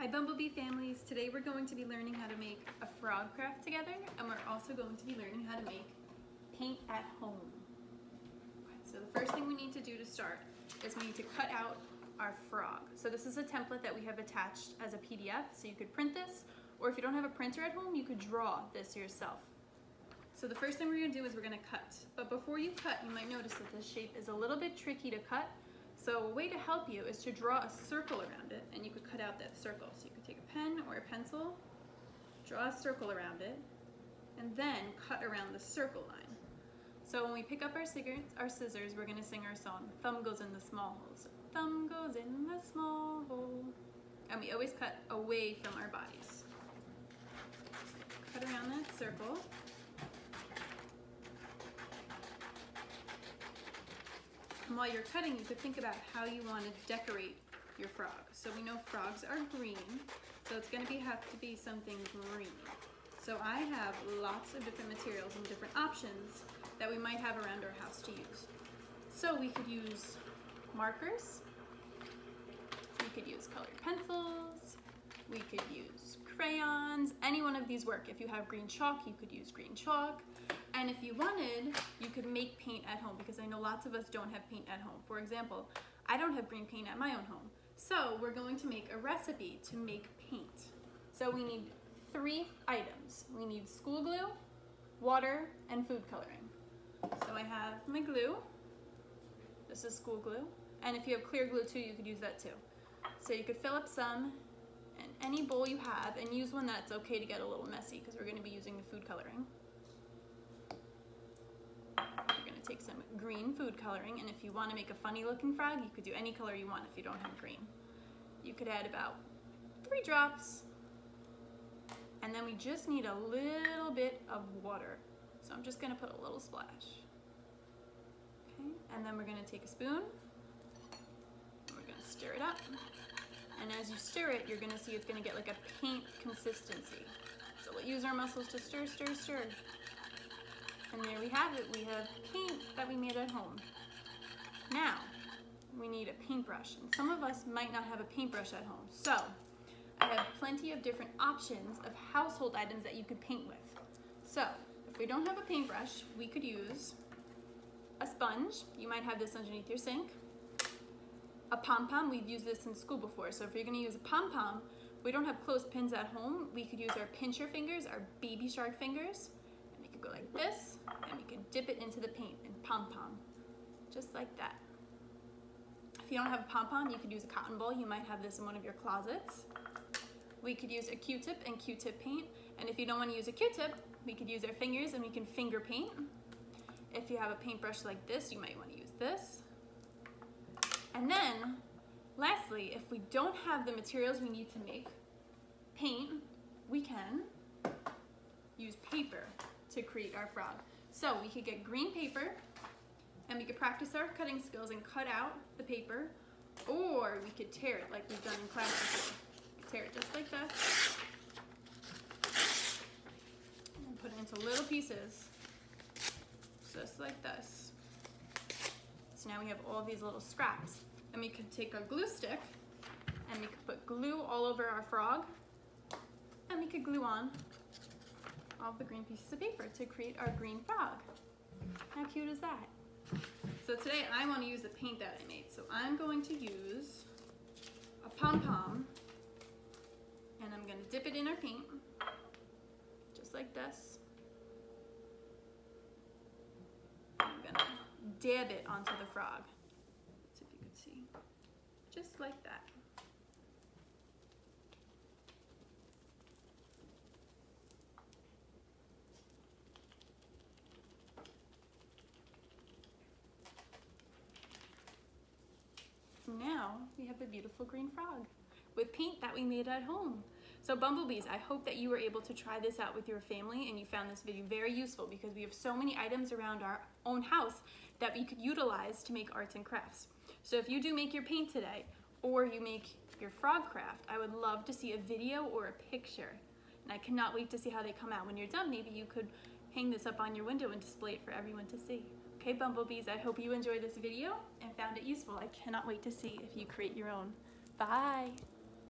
Hi Bumblebee families, today we're going to be learning how to make a frog craft together and we're also going to be learning how to make paint at home. So the first thing we need to do to start is we need to cut out our frog. So this is a template that we have attached as a PDF so you could print this or if you don't have a printer at home you could draw this yourself. So the first thing we're going to do is we're going to cut. But before you cut you might notice that this shape is a little bit tricky to cut so a way to help you is to draw a circle around it and you could cut out that circle. So you could take a pen or a pencil, draw a circle around it, and then cut around the circle line. So when we pick up our our scissors we're gonna sing our song, Thumb Goes in the Small Hole. Thumb goes in the small hole. And we always cut away from our bodies. Cut around that circle. And while you're cutting, you could think about how you want to decorate your frog. So we know frogs are green, so it's going to be have to be something green. So I have lots of different materials and different options that we might have around our house to use. So we could use markers, we could use colored pencils, we could use crayons, any one of these work. If you have green chalk, you could use green chalk. And if you wanted, you could make paint at home because I know lots of us don't have paint at home. For example, I don't have green paint at my own home. So we're going to make a recipe to make paint. So we need three items. We need school glue, water, and food coloring. So I have my glue. This is school glue. And if you have clear glue too, you could use that too. So you could fill up some in any bowl you have and use one that's okay to get a little messy because we're gonna be using the food coloring take some green food coloring, and if you want to make a funny looking frog, you could do any color you want if you don't have green. You could add about three drops, and then we just need a little bit of water. So I'm just gonna put a little splash. Okay, and then we're gonna take a spoon, and we're gonna stir it up. And as you stir it, you're gonna see it's gonna get like a paint consistency. So we'll use our muscles to stir, stir, stir. And there we have it. We have paint that we made at home. Now, we need a paintbrush. And some of us might not have a paintbrush at home. So, I have plenty of different options of household items that you could paint with. So, if we don't have a paintbrush, we could use a sponge. You might have this underneath your sink. A pom-pom, we've used this in school before. So if you're gonna use a pom-pom, we don't have clothespins at home. We could use our pincher fingers, our baby shark fingers go like this, and we can dip it into the paint and pom-pom, just like that. If you don't have a pom-pom, you could use a cotton ball. You might have this in one of your closets. We could use a Q-tip and Q-tip paint. And if you don't want to use a Q-tip, we could use our fingers and we can finger paint. If you have a paintbrush like this, you might want to use this. And then, lastly, if we don't have the materials we need to make paint, we can use paper to create our frog. So we could get green paper and we could practice our cutting skills and cut out the paper or we could tear it like we've done in class before. Tear it just like that and put it into little pieces just like this. So now we have all these little scraps. And we could take a glue stick and we could put glue all over our frog and we could glue on all the green pieces of paper to create our green frog. How cute is that? So today I want to use the paint that I made. So I'm going to use a pom-pom and I'm going to dip it in our paint just like this. I'm going to dab it onto the frog. Let's see if you could see. Just like that. now we have a beautiful green frog with paint that we made at home. So bumblebees, I hope that you were able to try this out with your family and you found this video very useful because we have so many items around our own house that we could utilize to make arts and crafts. So if you do make your paint today or you make your frog craft, I would love to see a video or a picture. And I cannot wait to see how they come out. When you're done, maybe you could hang this up on your window and display it for everyone to see. Okay, bumblebees, I hope you enjoyed this video and found it useful. I cannot wait to see if you create your own. Bye.